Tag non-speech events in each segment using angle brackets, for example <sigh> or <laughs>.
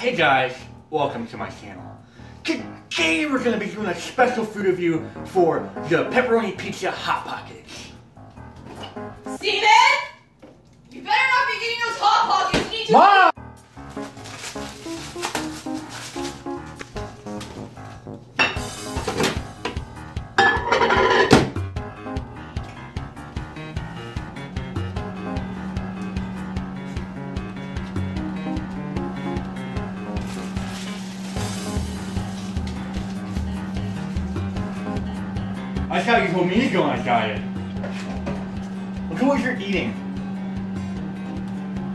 Hey guys, welcome to my channel. Today we're going to be doing a special food review for the pepperoni pizza hot pockets. Steven! That's how you told me to go on a diet. Look at what you're eating.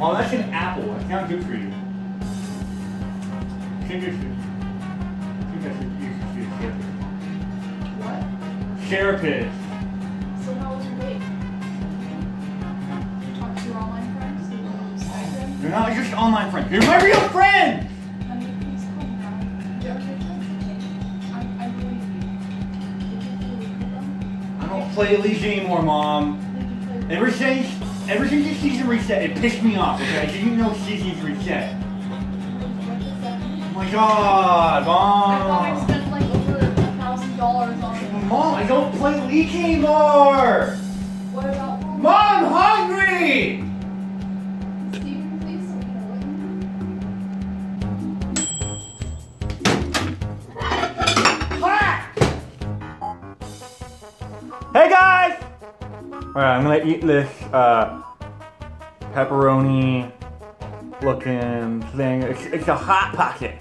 Oh, that's an apple. That's not good for you. I think you should. I think I should you should see a therapist. What? Therapist. So how was your date? You talked to your online friends? Did you Skype them? You're not just online friends. You're my real friend. Play Elise anymore, Mom. Did you play with Ever since, ever since the season reset, it pissed me off. Okay, I didn't know seasons reset. What does that mean? Oh my God, thought I Mom. spent like over a thousand dollars on. Mom, I don't play League anymore. What about? Mom, I'm hungry. Hey guys! Alright, I'm gonna eat this uh, pepperoni looking thing. It's, it's a hot pocket.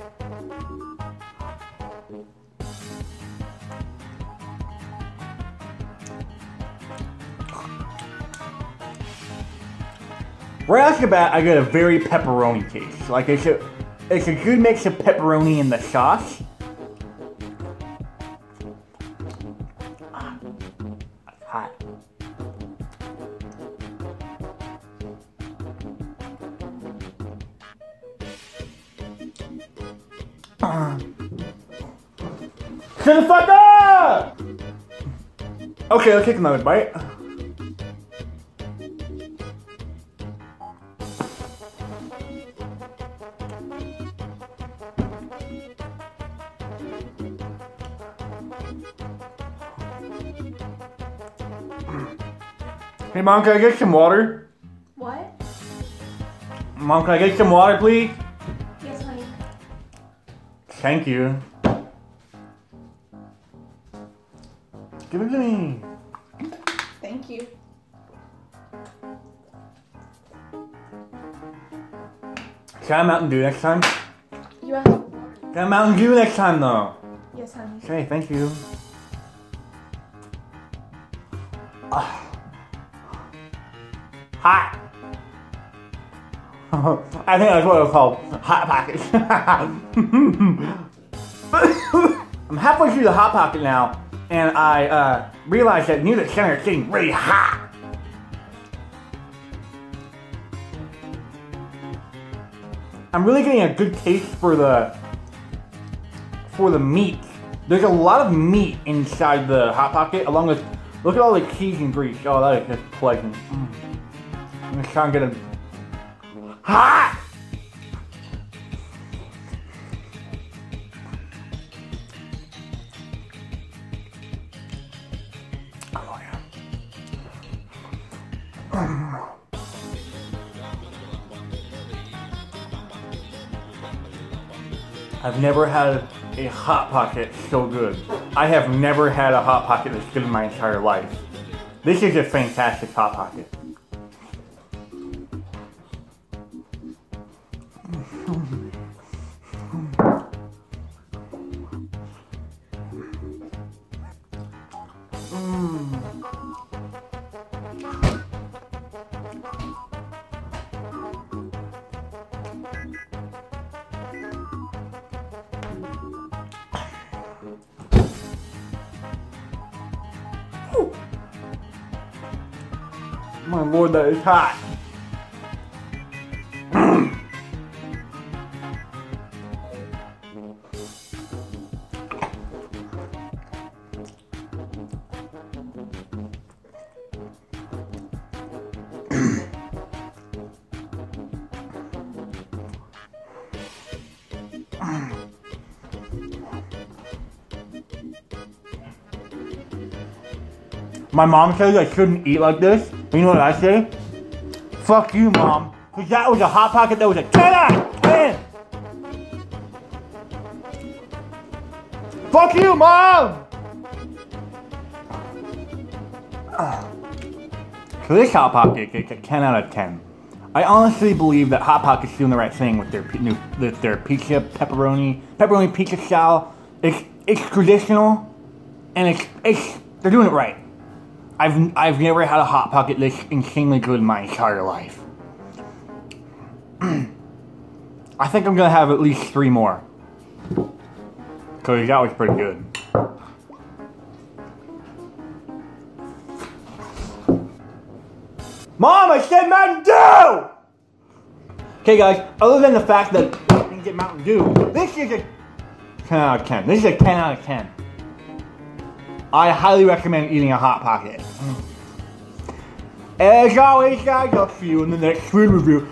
Right off the bat, I get a very pepperoni taste. Like it's a, it's a good mix of pepperoni in the sauce. Shut the fuck up! Okay, I'll take another bite. Hey mom, can I get some water? What? Mom, can I get some water, please? Thank you. Give it to me. Thank you. Can I have Mountain Dew next time? You water. Can I have Mountain Dew next time, though? Yes, honey. Okay, thank you. Ah. Hot. <laughs> I think that's what it's called. Hot pocket. <laughs> I'm halfway through the hot pocket now, and I uh, realized that the center it's getting really hot. I'm really getting a good taste for the for the meat. There's a lot of meat inside the hot pocket, along with look at all the cheese and grease. Oh, that is just pleasant. Mm. I'm just trying to get a hot. Oh yeah. I've never had a hot pocket so good. I have never had a hot pocket that's good in my entire life. This is a fantastic hot pocket. My lord, that is hot. My mom says I shouldn't eat like this. You know what I say? Fuck you, mom. Because that was a Hot Pocket that was a 10 out of 10. Fuck you, mom! So this Hot Pocket gets a 10 out of 10. I honestly believe that Hot Pocket's doing the right thing with their new, with their pizza pepperoni, pepperoni pizza style. It's it's traditional, and it's it's they're doing it right. I've I've never had a Hot Pocket this insanely good in my entire life. <clears throat> I think I'm gonna have at least three more. Cause that was pretty good. Mom, I said Mountain Dew! Okay guys, other than the fact that I didn't get Mountain Dew, this is a 10 out of 10. This is a 10 out of 10. I highly recommend eating a Hot Pocket. As always guys, I'll see you in the next food review.